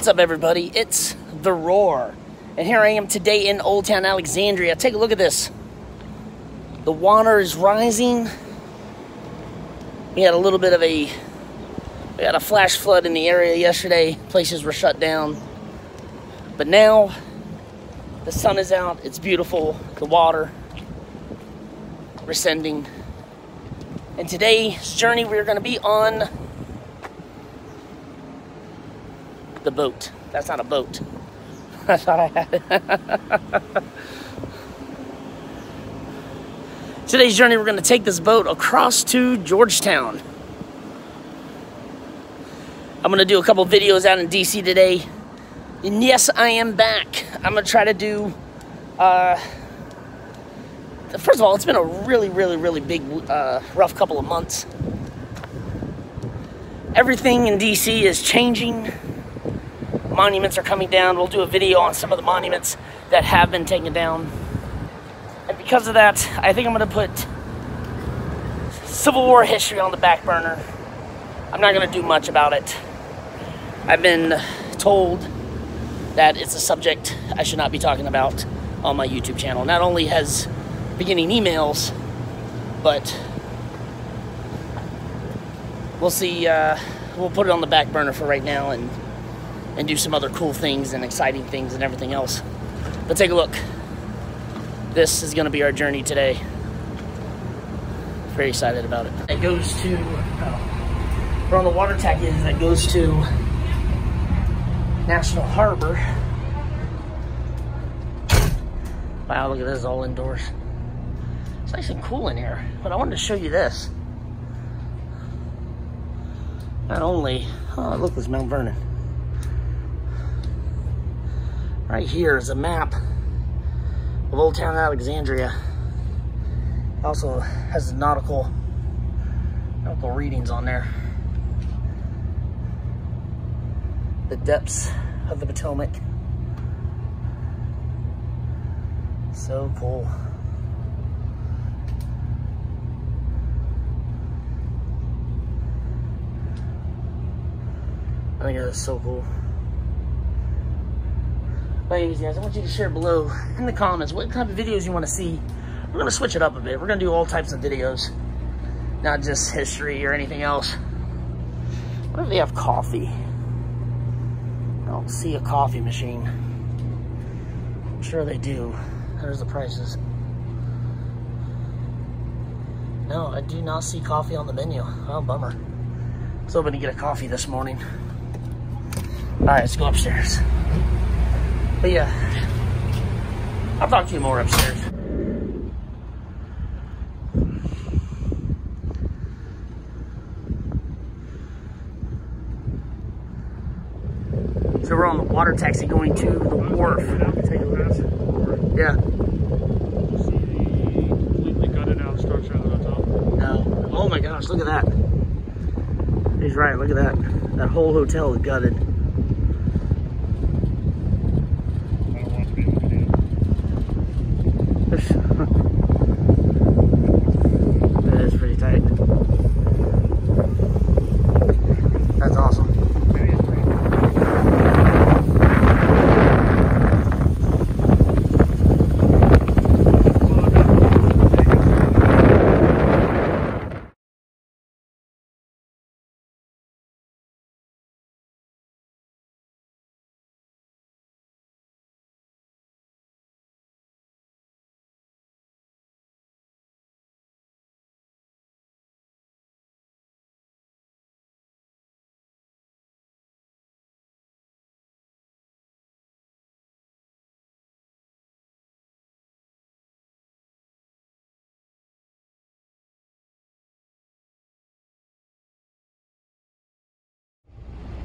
What's up, everybody? It's The Ror. And here I am today in Old Town Alexandria. Take a look at this. The water is rising. We had a little bit of a we had a flash flood in the area yesterday. Places were shut down. But now the sun is out. It's beautiful. The water rescending. And today's journey we're going to be on the boat. That's not a boat. I thought I had it. Today's journey, we're going to take this boat across to Georgetown. I'm going to do a couple videos out in DC today. And yes, I am back. I'm going to try to do. Uh, first of all, it's been a really, really, really big, uh, rough couple of months. Everything in DC is changing monuments are coming down. We'll do a video on some of the monuments that have been taken down. And because of that, I think I'm going to put Civil War history on the back burner. I'm not going to do much about it. I've been told that it's a subject I should not be talking about on my YouTube channel. Not only has beginning emails, but we'll see. Uh, we'll put it on the back burner for right now and and do some other cool things and exciting things and everything else. But take a look. This is going to be our journey today. Very excited about it. It goes to, uh, oh, we're on the water taxis that goes to National Harbor. Wow, look at this, all indoors. It's nice and cool in here, but I wanted to show you this. Not only, oh, look, there's Mount Vernon. Right here is a map of Old Town Alexandria. Also has nautical nautical readings on there. The depths of the Potomac. So cool. I think that is so cool. Guys, I want you to share below in the comments what type of videos you want to see. We're going to switch it up a bit. We're going to do all types of videos, not just history or anything else. What if they have coffee? I don't see a coffee machine. I'm sure they do. There's the prices. No, I do not see coffee on the menu. Oh, bummer. I was hoping to get a coffee this morning. All right, let's go upstairs. But yeah, I'll talk to you more upstairs. So we're on the water taxi going to the wharf. Take a look. Yeah. No. Oh my gosh, look at that. He's right, look at that. That whole hotel is gutted.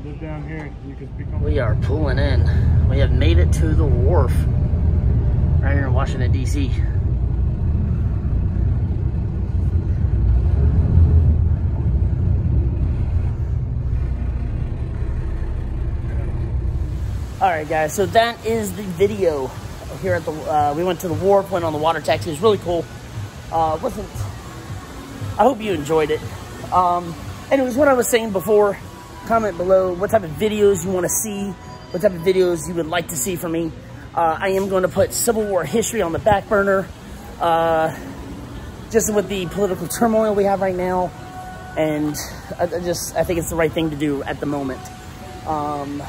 Live down here, you can become. We are pulling in. We have made it to the wharf right here in Washington, D.C. All right, guys, so that is the video here at the, uh, we went to the wharf, went on the water taxi. It was really cool. Uh, wasn't, I hope you enjoyed it. Um, and it was what I was saying before comment below what type of videos you want to see, what type of videos you would like to see from me. Uh, I am going to put Civil War history on the back burner. Uh, just with the political turmoil we have right now. And I, just, I think it's the right thing to do at the moment. Um,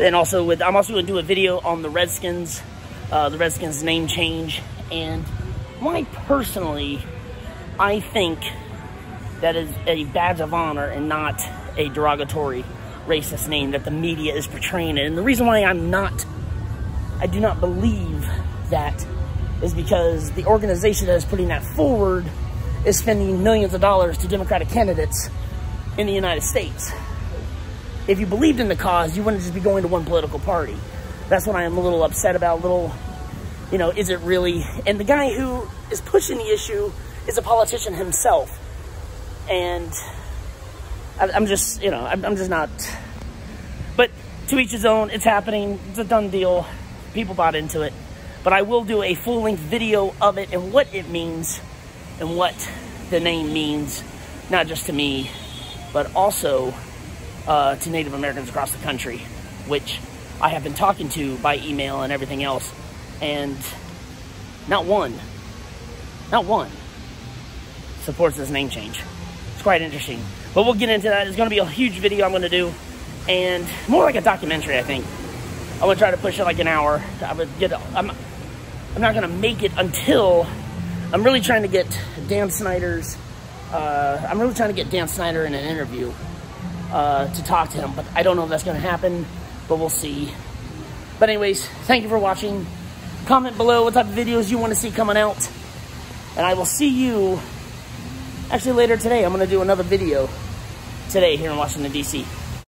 and also with, I'm also going to do a video on the Redskins, uh, the Redskins name change. And why personally, I think that is a badge of honor and not a derogatory racist name that the media is portraying it. And the reason why I'm not, I do not believe that is because the organization that is putting that forward is spending millions of dollars to Democratic candidates in the United States. If you believed in the cause, you wouldn't just be going to one political party. That's what I am a little upset about, a little, you know, is it really? And the guy who is pushing the issue is a politician himself. And I'm just, you know, I'm just not, but to each his own, it's happening, it's a done deal. People bought into it but I will do a full-length video of it and what it means and what the name means, not just to me, but also uh, to Native Americans across the country, which I have been talking to by email and everything else, and not one, not one supports this name change. It's quite interesting. But we'll get into that. It's going to be a huge video I'm going to do, and more like a documentary, I think. I'm going to try to push it like an hour. I would get, I'm, I'm not going to make it until I'm really trying to get Dan Snyder's, uh, I'm really trying to get Dan Snyder in an interview uh, to talk to him, but I don't know if that's going to happen, but we'll see. But anyways, thank you for watching. Comment below what type of videos you want to see coming out. And I will see you, actually later today, I'm going to do another video today here in Washington, D.C.